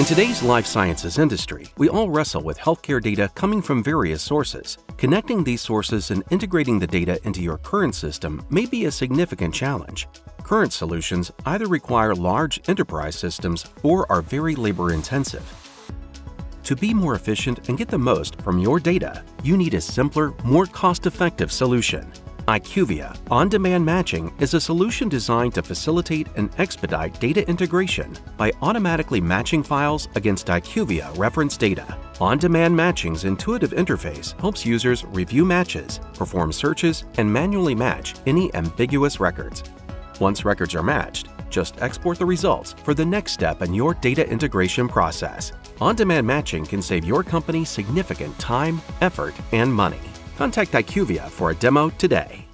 In today's life sciences industry, we all wrestle with healthcare data coming from various sources. Connecting these sources and integrating the data into your current system may be a significant challenge. Current solutions either require large enterprise systems or are very labor intensive. To be more efficient and get the most from your data, you need a simpler, more cost effective solution. IQVIA On Demand Matching is a solution designed to facilitate and expedite data integration by automatically matching files against IQVIA reference data. On Demand Matching's intuitive interface helps users review matches, perform searches, and manually match any ambiguous records. Once records are matched, just export the results for the next step in your data integration process. On demand matching can save your company significant time, effort, and money. Contact IQVIA for a demo today.